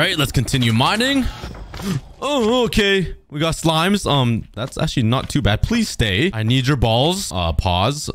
right, let's continue mining. Oh, okay. We got slimes. Um, that's actually not too bad. Please stay. I need your balls. Uh, pause.